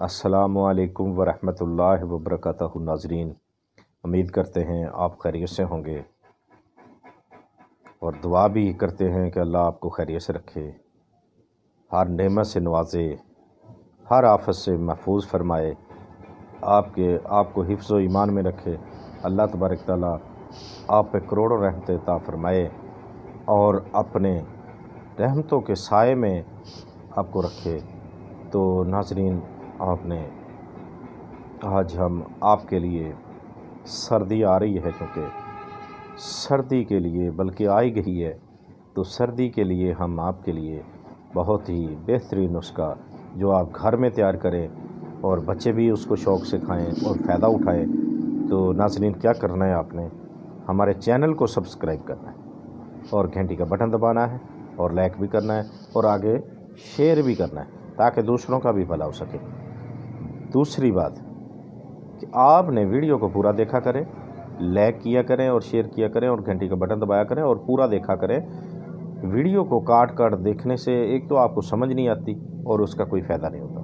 असलकम वरहमल वबरक नाजरीन उम्मीद करते हैं आप खैरियत से होंगे। और दुआ भी करते हैं कि अल्लाह आपको खैरियत से रखे। हर नेमत से नवाजे, हर आफत से महफूज फरमाए। आपके, आपको हिफ्ज़ ईमान में रखे। अल्लाह तबारक ताली आप पे करोड़ों रहमत ता फरमाए और अपने रहमतों के साय में आपको रखे। तो नाजरीन आपने आज हम आपके लिए सर्दी आ रही है, क्योंकि सर्दी के लिए, बल्कि आई गई है तो सर्दी के लिए हम आपके लिए बहुत ही बेहतरीन नुस्खा जो आप घर में तैयार करें और बच्चे भी उसको शौक़ से खाएँ और फ़ायदा उठाएँ। तो नाजरीन, क्या करना है आपने? हमारे चैनल को सब्सक्राइब करना है और घंटी का बटन दबाना है और लाइक भी करना है और आगे शेयर भी करना है ताकि दूसरों का भी भला हो सके। दूसरी बात, कि आपने वीडियो को पूरा देखा करें लाइक किया करें और शेयर किया करें और घंटी का बटन दबाया करें और पूरा देखा करें। वीडियो को काट काट देखने से एक तो आपको समझ नहीं आती और उसका कोई फ़ायदा नहीं होता।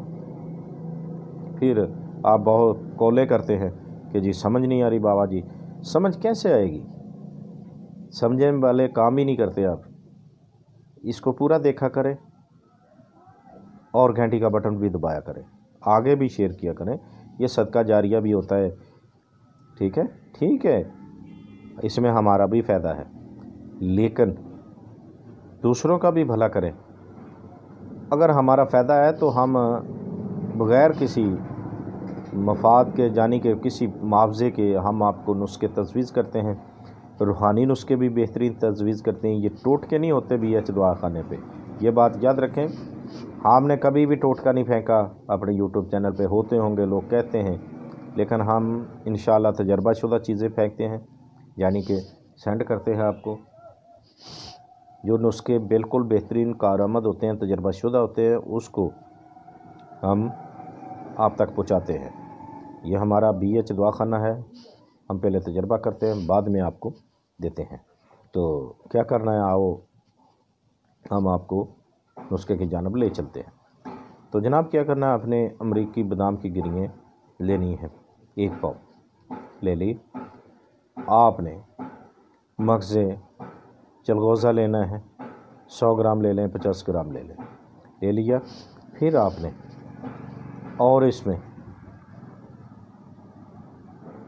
फिर आप बहुत कॉले करते हैं कि जी समझ नहीं आ रही बाबा जी समझ कैसे आएगी? समझने वाले काम ही नहीं करते आप। इसको पूरा देखा करें और घंटी का बटन भी दबाया करें। आगे भी शेयर किया करें। ये सदका जारिया भी होता है। ठीक है? ठीक है। इसमें हमारा भी फ़ायदा है। लेकिन दूसरों का भी भला करें। अगर हमारा फ़ायदा है तो हम बग़ैर किसी मफाद के जानी के किसी मुआवजे के हम आपको नुस्खे तजवीज़ करते हैं। रूहानी नुस्खे भी बेहतरीन तजवीज़ करते हैं। ये टोट के नहीं होते बी एच दुआ खाने पे। ये बात याद रखें, हमने कभी भी टोटका नहीं फेंका। अपने यूट्यूब चैनल पे होते होंगे, लोग कहते हैं, लेकिन हम इन तजर्बाशुदा चीज़ें फेंकते हैं, यानी कि सेंड करते हैं आपको। जो नुस्खे बिल्कुल बेहतरीन कारामद होते हैं, तजर्बाशुदा होते हैं, उसको हम आप तक पहुँचाते हैं। यह हमारा बी एच दवाखाना है, हम पहले तजर्बा करते हैं, बाद में आपको देते हैं। तो क्या करना है, आओ हम आपको नुस्खे की जानब ले चलते हैं। तो जनाब, क्या करना है? आपने अमरीकी बादाम की गिरियाँ लेनी है। एक पाव। ले ली। आपने मगज़े चलगोज़ा लेना है। सौ ग्राम ले लें, पचास ग्राम ले लें। ले लिया। फिर आपने और इसमें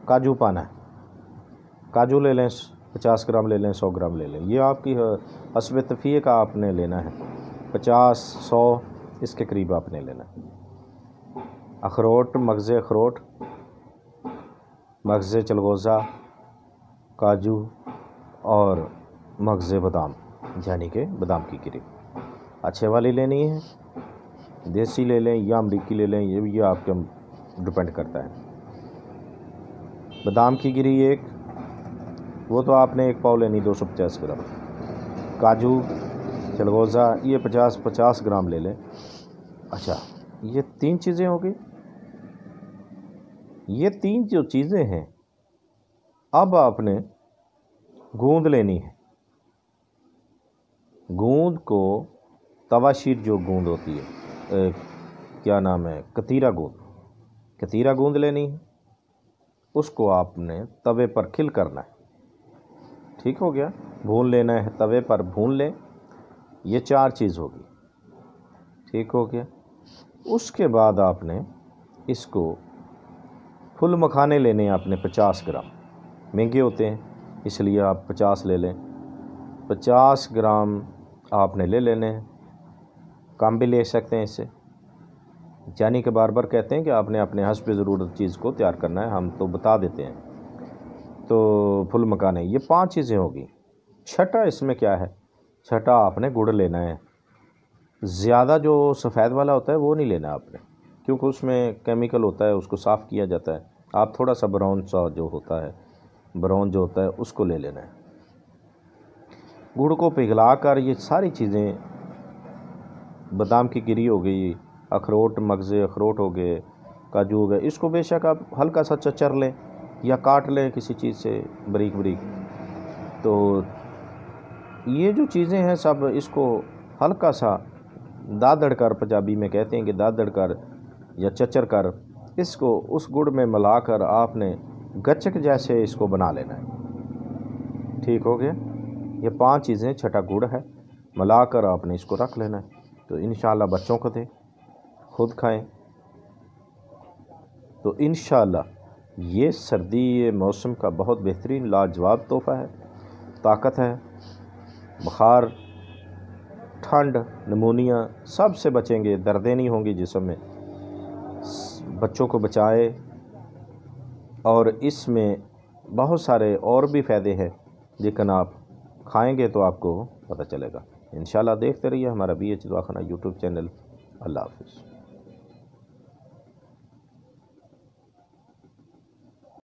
काजू पाना है। काजू ले लें। पचास ग्राम ले लें, सौ ग्राम ले लें। ये आपकी हसब तफ़ी का आपने लेना है। पचास, सौ, इसके करीब आपने लेना है। अखरोट, मगज़ अखरोट, मगज़ चलगोज़ा, काजू और मगज़ बादाम, यानी कि बादाम की गिरी। अच्छे वाली लेनी है, देसी ले लें या अमरीकी ले लें, ये ये आपके डिपेंड करता है। बादाम की गिरी एक वो तो आपने एक पाव लेनी दो सौ पचास ग्राम। काजू चलगोज़ा ये पचास पचास ग्राम ले लें। अच्छा ये तीन चीज़ें हो गई ये तीन जो चीज़ें हैं अब आपने गूंद लेनी है। गूंद को तवाशीर जो गूंद होती है ए, क्या नाम है कतीरा गूंद। कतीरा गूंद लेनी है। उसको आपने तवे पर खिल करना है। ठीक हो गया। भून लेना है तवे पर, भून लें। ये चार चीज़ होगी। ठीक हो गया। उसके बाद आपने इसको फुल मखाने लेने हैं आपने पचास ग्राम। महँगे होते हैं, इसलिए आप पचास ले लें। पचास ग्राम आपने ले लेने हैं। कम भी ले सकते हैं इससे यानी कि बार बार कहते हैं कि आपने अपने हंस ज़रूरत चीज़ को तैयार करना है, हम तो बता देते हैं। तो फुल मकाने ये पाँच चीज़ें होगी। छठा इसमें क्या है? छठा आपने गुड़ लेना है। ज़्यादा जो सफ़ेद वाला होता है, वो नहीं लेना आपने। क्योंकि उसमें केमिकल होता है, उसको साफ़ किया जाता है। आप थोड़ा सा ब्राउन सा जो होता है, ब्राउन जो होता है, उसको ले लेना है। गुड़ को पिघला कर ये सारी चीज़ें, बादाम की गिरी हो गई, अखरोट, मगज़े, अखरोट हो गए, काजू हो गए, इसको बेशक आप हल्का सा चचर लें। या काट लें किसी चीज़ से बरीक बरीक। तो ये जो चीज़ें हैं सब इसको हल्का सा दादड़ कर पंजाबी में कहते हैं कि दादड़ कर या चचर कर इसको उस गुड़ में मिलाकर आपने गचक जैसे इसको बना लेना है। ठीक हो गया? ये पाँच चीज़ें, छठा गुड़ है, मिलाकर आपने इसको रख लेना है। तो इन बच्चों को दें, खुद खाएँ। तो इन ये सर्दी, ये मौसम का बहुत बेहतरीन लाजवाब तोहफ़ा है। ताकत है, बुखार, ठंड, नमूनिया सबसे बचेंगे, दर्दें नहीं होंगी जिसम में। बच्चों को बचाए और इसमें बहुत सारे और भी फ़ायदे हैं, लेकिन आप खाएँगे तो आपको पता चलेगा। इन देखते रहिए हमारा बी एच दवाखाना यूट्यूब चैनल। अल्लाह हाफिज़।